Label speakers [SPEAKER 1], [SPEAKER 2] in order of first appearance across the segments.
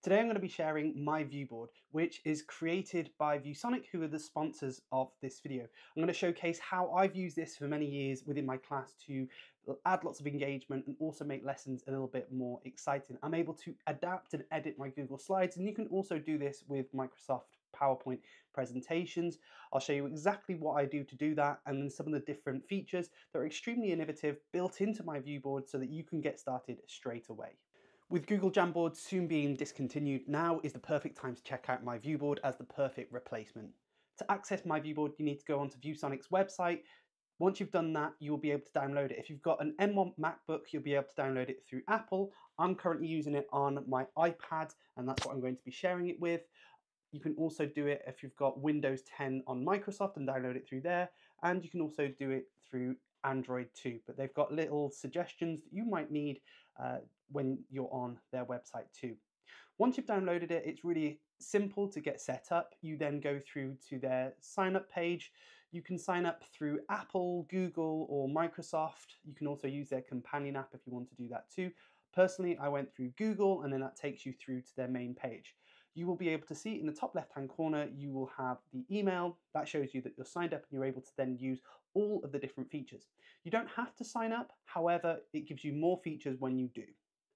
[SPEAKER 1] Today I'm going to be sharing my viewboard, which is created by ViewSonic, who are the sponsors of this video. I'm going to showcase how I've used this for many years within my class to add lots of engagement and also make lessons a little bit more exciting. I'm able to adapt and edit my Google Slides, and you can also do this with Microsoft PowerPoint presentations. I'll show you exactly what I do to do that and then some of the different features that are extremely innovative built into my viewboard so that you can get started straight away. With Google Jamboard soon being discontinued, now is the perfect time to check out my viewboard as the perfect replacement. To access my viewboard, you need to go onto ViewSonic's website. Once you've done that, you'll be able to download it. If you've got an M1 MacBook, you'll be able to download it through Apple. I'm currently using it on my iPad, and that's what I'm going to be sharing it with. You can also do it if you've got Windows 10 on Microsoft and download it through there. And you can also do it through Android too, but they've got little suggestions that you might need uh, when you're on their website too. Once you've downloaded it, it's really simple to get set up. You then go through to their sign up page. You can sign up through Apple, Google, or Microsoft. You can also use their companion app if you want to do that too. Personally, I went through Google and then that takes you through to their main page you will be able to see in the top left hand corner, you will have the email that shows you that you're signed up and you're able to then use all of the different features. You don't have to sign up, however, it gives you more features when you do.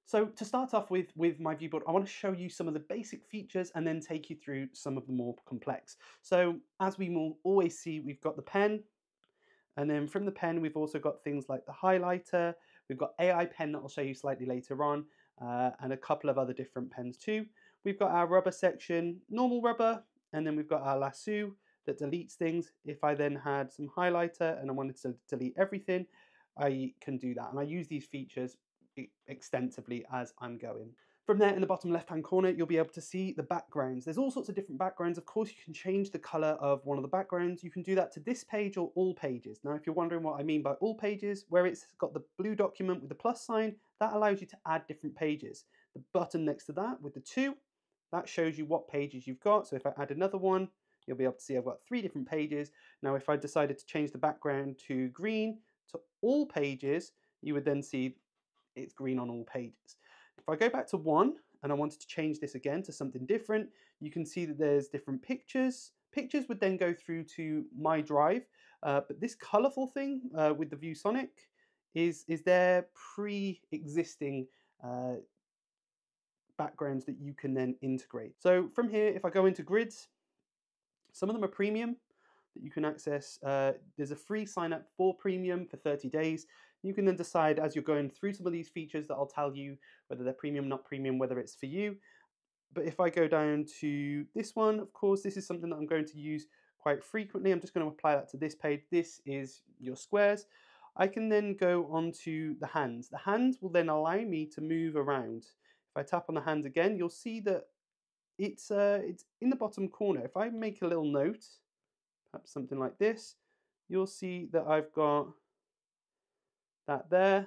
[SPEAKER 1] So to start off with, with my viewboard, I want to show you some of the basic features and then take you through some of the more complex. So as we will always see, we've got the pen, and then from the pen, we've also got things like the highlighter, we've got AI pen that I'll show you slightly later on, uh, and a couple of other different pens too. We've got our rubber section, normal rubber, and then we've got our lasso that deletes things. If I then had some highlighter and I wanted to delete everything, I can do that. And I use these features extensively as I'm going. From there in the bottom left hand corner you'll be able to see the backgrounds. There's all sorts of different backgrounds. Of course you can change the colour of one of the backgrounds. You can do that to this page or all pages. Now if you're wondering what I mean by all pages, where it's got the blue document with the plus sign, that allows you to add different pages. The button next to that with the two that shows you what pages you've got. So if I add another one, you'll be able to see I've got three different pages. Now if I decided to change the background to green to all pages, you would then see it's green on all pages. If I go back to one and I wanted to change this again to something different, you can see that there's different pictures. Pictures would then go through to my drive, uh, but this colorful thing uh, with the ViewSonic is, is their pre-existing uh, backgrounds that you can then integrate. So from here, if I go into grids, some of them are premium that you can access. Uh, there's a free sign up for premium for 30 days. You can then decide as you're going through some of these features that I'll tell you whether they're premium, not premium, whether it's for you. But if I go down to this one, of course, this is something that I'm going to use quite frequently. I'm just going to apply that to this page. This is your squares. I can then go on to the hands. The hands will then allow me to move around. If I tap on the hand again, you'll see that it's, uh, it's in the bottom corner. If I make a little note, perhaps something like this, you'll see that I've got that there.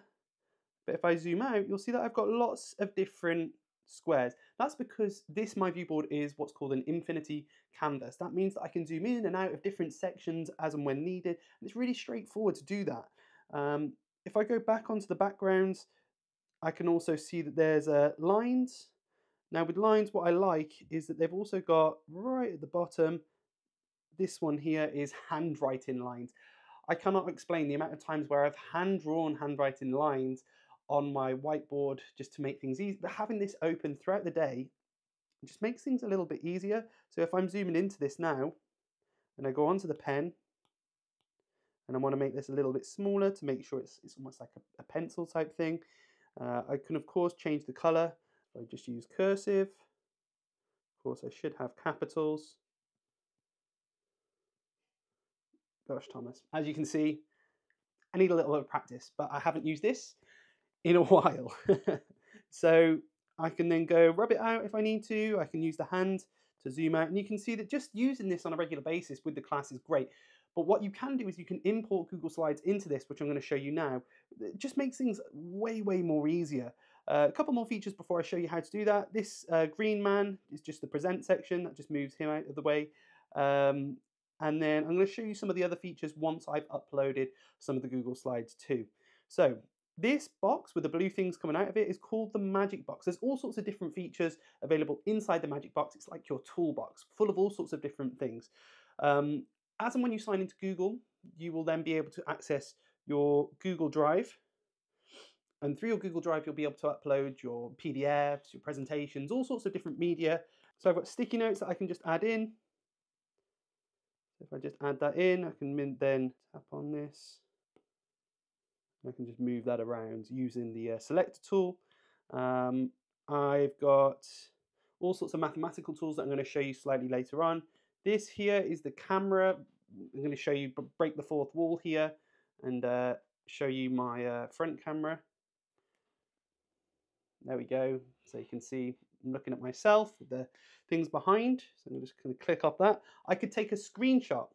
[SPEAKER 1] But if I zoom out, you'll see that I've got lots of different squares. That's because this My Viewboard is what's called an infinity canvas. That means that I can zoom in and out of different sections as and when needed. And it's really straightforward to do that. Um, if I go back onto the backgrounds, I can also see that there's uh, lines. Now with lines, what I like is that they've also got right at the bottom, this one here is handwriting lines. I cannot explain the amount of times where I've hand-drawn handwriting lines on my whiteboard just to make things easy. But having this open throughout the day just makes things a little bit easier. So if I'm zooming into this now, and I go onto the pen, and I want to make this a little bit smaller to make sure it's, it's almost like a, a pencil type thing. Uh, I can of course change the color. I just use cursive. Of course I should have capitals. Gosh Thomas, as you can see, I need a little bit of practice, but I haven't used this in a while. so I can then go rub it out if I need to. I can use the hand to zoom out and you can see that just using this on a regular basis with the class is great. But what you can do is you can import Google Slides into this, which I'm going to show you now. It just makes things way, way more easier. Uh, a couple more features before I show you how to do that. This uh, green man is just the present section. That just moves him out of the way. Um, and then I'm going to show you some of the other features once I've uploaded some of the Google Slides too. So This box with the blue things coming out of it is called the Magic Box. There's all sorts of different features available inside the Magic Box. It's like your toolbox, full of all sorts of different things. Um, as and when you sign into Google, you will then be able to access your Google Drive. And through your Google Drive, you'll be able to upload your PDFs, your presentations, all sorts of different media. So I've got sticky notes that I can just add in. If I just add that in, I can then tap on this. I can just move that around using the uh, selector tool. Um, I've got all sorts of mathematical tools that I'm going to show you slightly later on. This here is the camera. I'm going to show you break the fourth wall here and uh, show you my uh, front camera. There we go. So you can see I'm looking at myself the things behind. So I'm just going to click off that. I could take a screenshot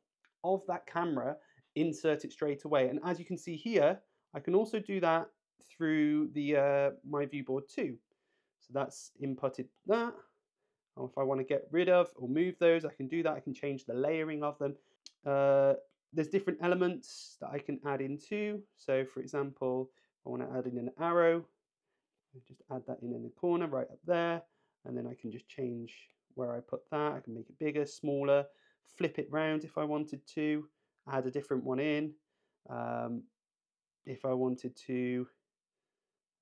[SPEAKER 1] of that camera, insert it straight away. And as you can see here, I can also do that through the uh, my viewboard too. So that's inputted that. Or if I want to get rid of or move those, I can do that. I can change the layering of them. Uh, there's different elements that I can add into. So for example, I want to add in an arrow. just add that in in the corner right up there. And then I can just change where I put that. I can make it bigger, smaller, flip it round if I wanted to, add a different one in. Um, if I wanted to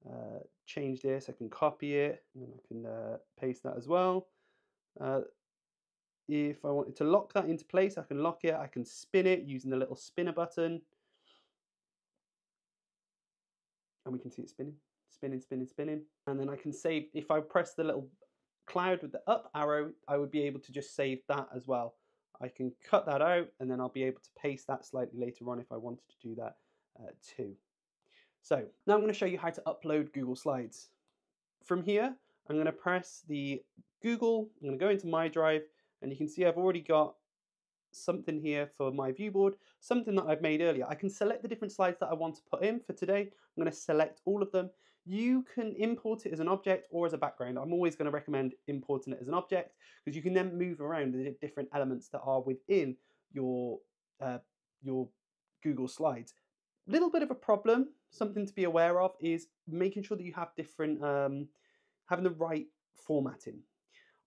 [SPEAKER 1] uh, change this, I can copy it and I can uh, paste that as well. Uh, if I wanted to lock that into place, I can lock it. I can spin it using the little spinner button. And we can see it spinning, spinning, spinning, spinning. And then I can save, if I press the little cloud with the up arrow, I would be able to just save that as well. I can cut that out and then I'll be able to paste that slightly later on if I wanted to do that uh, too. So now I'm going to show you how to upload Google Slides. From here, I'm going to press the Google, I'm going to go into my drive, and you can see I've already got something here for my viewboard, something that I've made earlier. I can select the different slides that I want to put in for today. I'm going to select all of them. You can import it as an object or as a background. I'm always going to recommend importing it as an object because you can then move around the different elements that are within your uh, your Google Slides little bit of a problem, something to be aware of, is making sure that you have different, um, having the right formatting.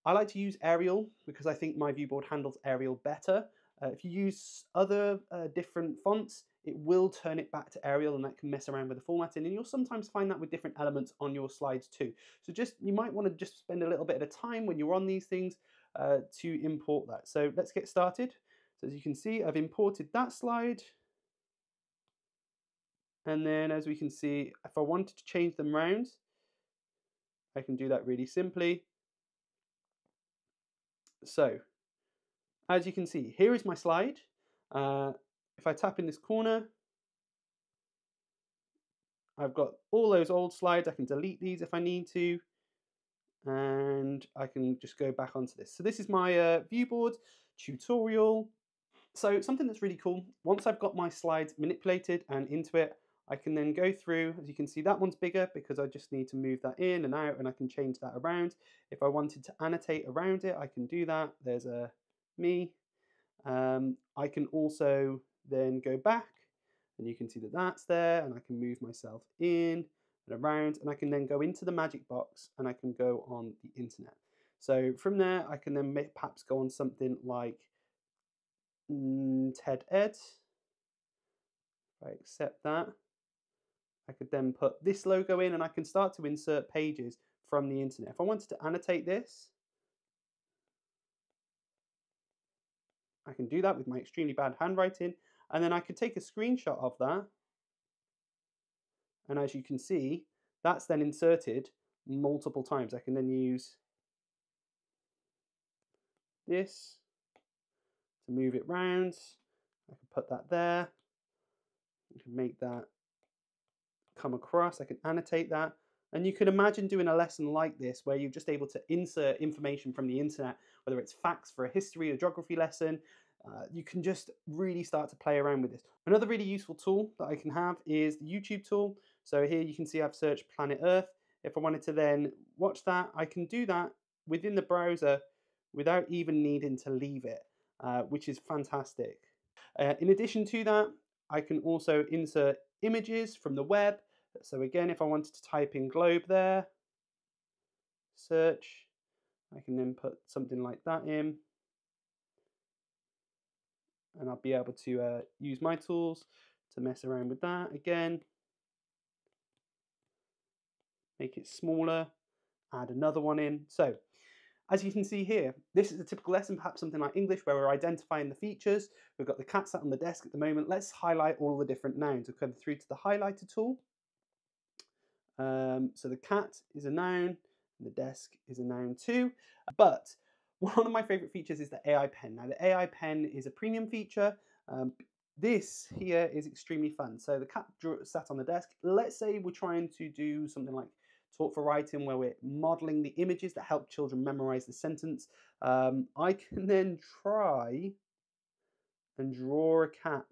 [SPEAKER 1] I like to use Arial because I think my viewboard handles Arial better. Uh, if you use other uh, different fonts, it will turn it back to Arial and that can mess around with the formatting and you'll sometimes find that with different elements on your slides too. So just you might want to just spend a little bit of time when you're on these things uh, to import that. So let's get started. So as you can see, I've imported that slide. And then as we can see, if I wanted to change them round, I can do that really simply. So, as you can see, here is my slide. Uh, if I tap in this corner, I've got all those old slides. I can delete these if I need to. And I can just go back onto this. So this is my uh, viewboard tutorial. So something that's really cool, once I've got my slides manipulated and into it, I can then go through, as you can see, that one's bigger because I just need to move that in and out and I can change that around. If I wanted to annotate around it, I can do that. There's a me. Um, I can also then go back and you can see that that's there and I can move myself in and around and I can then go into the magic box and I can go on the internet. So from there, I can then perhaps go on something like mm, TED Ed. I accept that, I could then put this logo in and I can start to insert pages from the internet. If I wanted to annotate this, I can do that with my extremely bad handwriting and then I could take a screenshot of that and as you can see that's then inserted multiple times. I can then use this to move it round. I can put that there. You can make that come across. I can annotate that. And you can imagine doing a lesson like this where you're just able to insert information from the internet, whether it's facts for a history or geography lesson. Uh, you can just really start to play around with this. Another really useful tool that I can have is the YouTube tool. So here you can see I've searched Planet Earth. If I wanted to then watch that, I can do that within the browser without even needing to leave it, uh, which is fantastic. Uh, in addition to that, I can also insert images from the web So again, if I wanted to type in globe there, search, I can then put something like that in. And I'll be able to uh, use my tools to mess around with that again. Make it smaller, add another one in. So as you can see here, this is a typical lesson, perhaps something like English, where we're identifying the features. We've got the cat sat on the desk at the moment. Let's highlight all the different nouns. We'll come through to the highlighter tool. Um, so the cat is a noun, and the desk is a noun too. But one of my favorite features is the AI pen. Now the AI pen is a premium feature. Um, this here is extremely fun. So the cat sat on the desk. Let's say we're trying to do something like Talk for Writing, where we're modeling the images that help children memorize the sentence. Um, I can then try and draw a cat.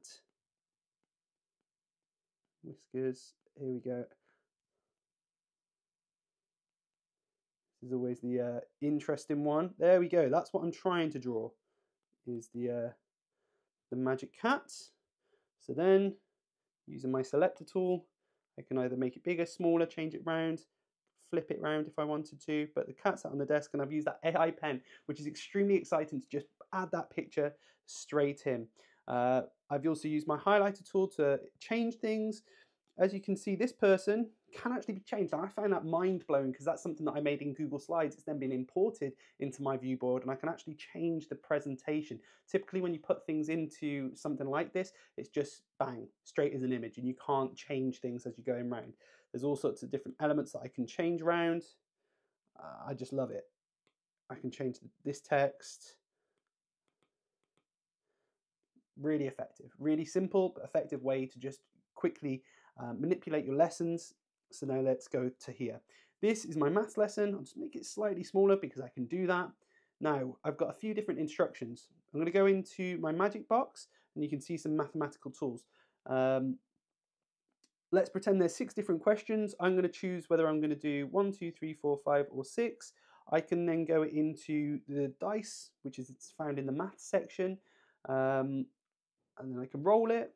[SPEAKER 1] Whiskers, here we go. This is always the uh, interesting one. There we go. That's what I'm trying to draw. Is the uh, the magic cat. So then, using my selector tool, I can either make it bigger, smaller, change it round, flip it around if I wanted to, but the cat's sat on the desk and I've used that AI pen, which is extremely exciting to just add that picture straight in. Uh, I've also used my highlighter tool to change things. As you can see, this person can actually be changed. And I find that mind blowing because that's something that I made in Google Slides. It's then been imported into my view board and I can actually change the presentation. Typically when you put things into something like this, it's just bang, straight as an image and you can't change things as you're going around. There's all sorts of different elements that I can change around. Uh, I just love it. I can change this text. Really effective, really simple but effective way to just quickly uh, manipulate your lessons. So now let's go to here. This is my maths lesson. I'll just make it slightly smaller because I can do that. Now, I've got a few different instructions. I'm going to go into my magic box and you can see some mathematical tools. Um, let's pretend there's six different questions. I'm going to choose whether I'm going to do one, two, three, four, five, or six. I can then go into the dice, which is it's found in the math section, um, and then I can roll it.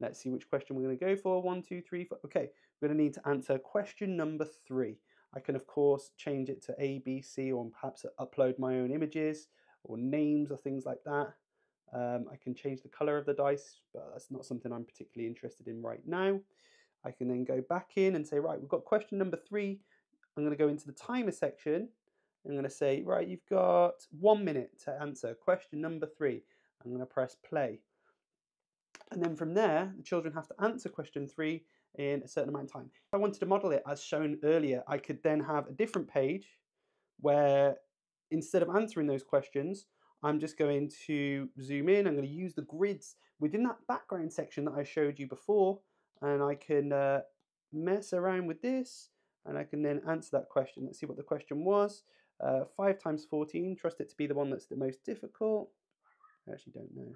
[SPEAKER 1] Let's see which question we're going to go for. One, two, three, four. Okay, going to need to answer question number three. I can, of course, change it to A, B, C, or perhaps upload my own images or names or things like that. Um, I can change the color of the dice, but that's not something I'm particularly interested in right now. I can then go back in and say, right, we've got question number three. I'm going to go into the timer section. I'm going to say, right, you've got one minute to answer question number three. I'm going to press play. And then from there, the children have to answer question three in a certain amount of time. If I wanted to model it as shown earlier, I could then have a different page where instead of answering those questions, I'm just going to zoom in. I'm going to use the grids within that background section that I showed you before. And I can uh, mess around with this and I can then answer that question. Let's see what the question was. Uh, 5 times 14, trust it to be the one that's the most difficult. I actually don't know.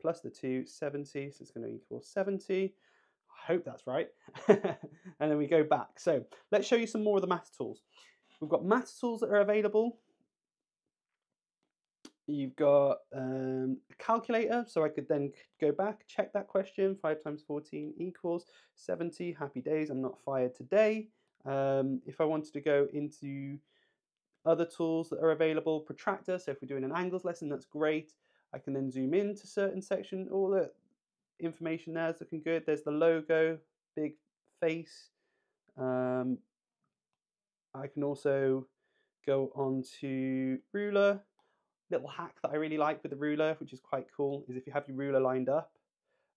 [SPEAKER 1] Plus the 2, 70, so it's going to equal 70. I hope that's right. and then we go back. So let's show you some more of the math tools. We've got math tools that are available you've got um, a calculator, so I could then go back, check that question, 5 times 14 equals 70, happy days, I'm not fired today. Um, if I wanted to go into other tools that are available, protractor, so if we're doing an angles lesson, that's great. I can then zoom in to certain section, all the information there is looking good. There's the logo, big face. Um, I can also go on to ruler, little hack that I really like with the ruler, which is quite cool, is if you have your ruler lined up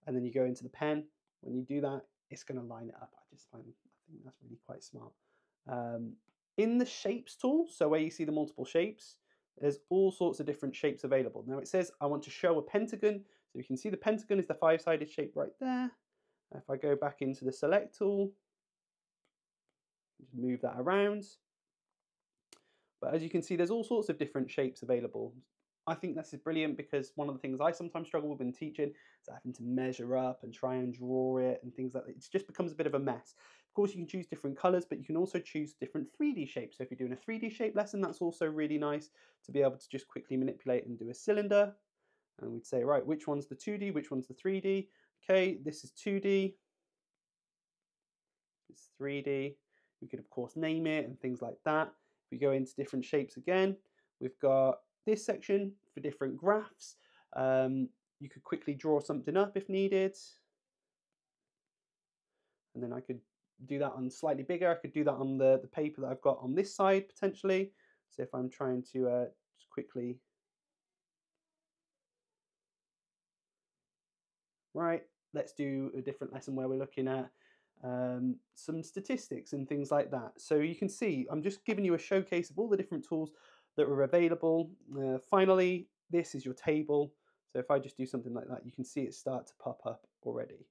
[SPEAKER 1] and then you go into the pen, when you do that, it's going to line it up. I just find, I think that's really quite smart. Um, in the shapes tool, so where you see the multiple shapes, there's all sorts of different shapes available. Now it says I want to show a pentagon, so you can see the pentagon is the five-sided shape right there. If I go back into the select tool, move that around, but as you can see, there's all sorts of different shapes available. I think this is brilliant because one of the things I sometimes struggle with in teaching is having to measure up and try and draw it and things like that. It just becomes a bit of a mess. Of course, you can choose different colors, but you can also choose different 3D shapes. So if you're doing a 3D shape lesson, that's also really nice to be able to just quickly manipulate and do a cylinder. And we'd say, right, which one's the 2D, which one's the 3D? Okay, this is 2D. It's 3D. We could, of course, name it and things like that. If we go into different shapes again, we've got this section for different graphs. Um, you could quickly draw something up if needed. And then I could do that on slightly bigger. I could do that on the, the paper that I've got on this side potentially. So if I'm trying to uh, quickly, right, let's do a different lesson where we're looking at um, some statistics and things like that. So you can see, I'm just giving you a showcase of all the different tools that are available. Uh, finally, this is your table. So if I just do something like that, you can see it start to pop up already.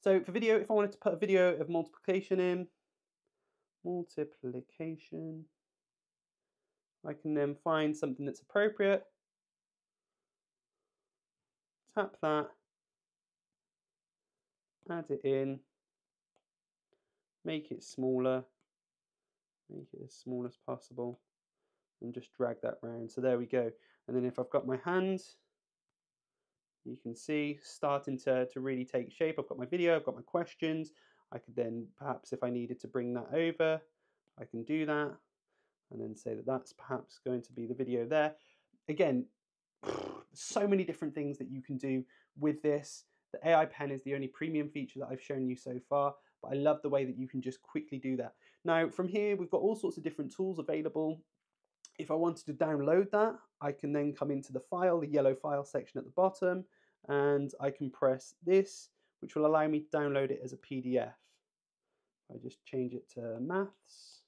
[SPEAKER 1] So for video, if I wanted to put a video of multiplication in, multiplication, I can then find something that's appropriate, tap that, add it in, make it smaller, make it as small as possible, and just drag that round. So there we go. And then if I've got my hand, you can see starting to, to really take shape. I've got my video, I've got my questions. I could then perhaps if I needed to bring that over, I can do that and then say that that's perhaps going to be the video there. Again, so many different things that you can do with this. The AI pen is the only premium feature that I've shown you so far, but I love the way that you can just quickly do that. Now from here, we've got all sorts of different tools available. If I wanted to download that, I can then come into the file, the yellow file section at the bottom, and I can press this, which will allow me to download it as a PDF. I just change it to maths.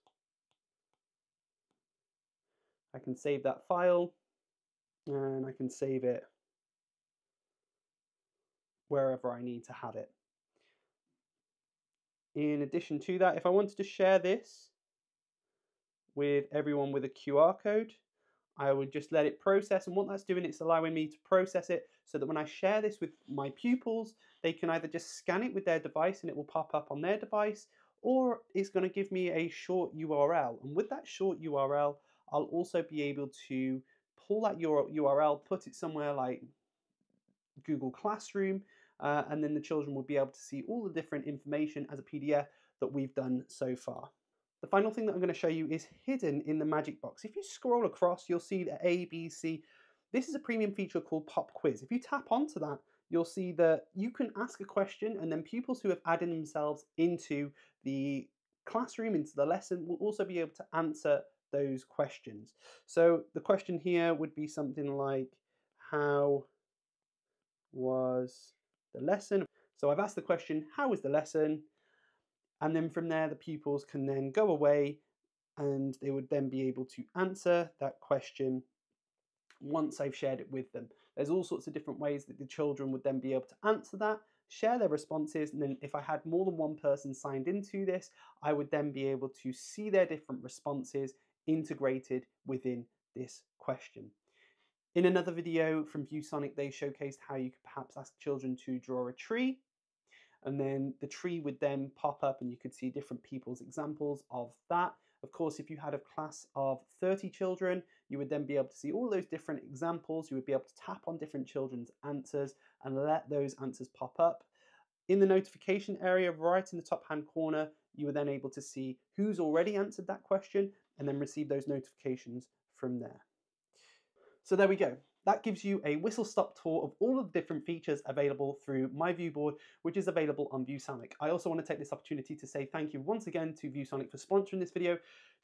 [SPEAKER 1] I can save that file and I can save it wherever I need to have it. In addition to that, if I wanted to share this with everyone with a QR code, I would just let it process and what that's doing it's allowing me to process it so that when I share this with my pupils they can either just scan it with their device and it will pop up on their device or it's going to give me a short URL and with that short URL I'll also be able to pull that URL put it somewhere like Google Classroom uh, and then the children will be able to see all the different information as a PDF that we've done so far. The final thing that I'm going to show you is hidden in the Magic Box. If you scroll across, you'll see the A, B, C. This is a premium feature called Pop Quiz. If you tap onto that, you'll see that you can ask a question and then pupils who have added themselves into the classroom, into the lesson, will also be able to answer those questions. So the question here would be something like, how was the lesson? So I've asked the question, how was the lesson? And then from there, the pupils can then go away and they would then be able to answer that question once I've shared it with them. There's all sorts of different ways that the children would then be able to answer that, share their responses, and then if I had more than one person signed into this, I would then be able to see their different responses integrated within this question. In another video from ViewSonic, they showcased how you could perhaps ask children to draw a tree and then the tree would then pop up and you could see different people's examples of that. Of course, if you had a class of 30 children, you would then be able to see all those different examples. You would be able to tap on different children's answers and let those answers pop up. In the notification area, right in the top hand corner, you were then able to see who's already answered that question and then receive those notifications from there. So there we go that gives you a whistle-stop tour of all of the different features available through my viewboard, which is available on ViewSonic. I also want to take this opportunity to say thank you once again to ViewSonic for sponsoring this video.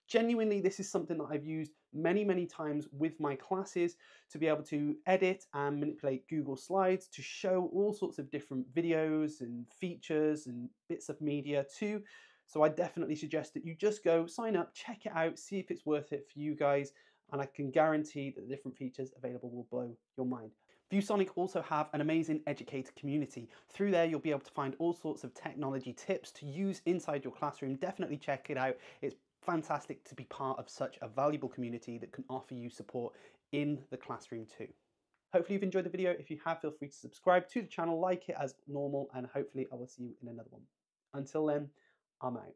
[SPEAKER 1] Genuinely, this is something that I've used many, many times with my classes to be able to edit and manipulate Google Slides to show all sorts of different videos and features and bits of media too. So I definitely suggest that you just go sign up, check it out, see if it's worth it for you guys and I can guarantee that the different features available will blow your mind. ViewSonic also have an amazing educator community. Through there, you'll be able to find all sorts of technology tips to use inside your classroom. Definitely check it out. It's fantastic to be part of such a valuable community that can offer you support in the classroom too. Hopefully you've enjoyed the video. If you have, feel free to subscribe to the channel, like it as normal, and hopefully I will see you in another one. Until then, I'm out.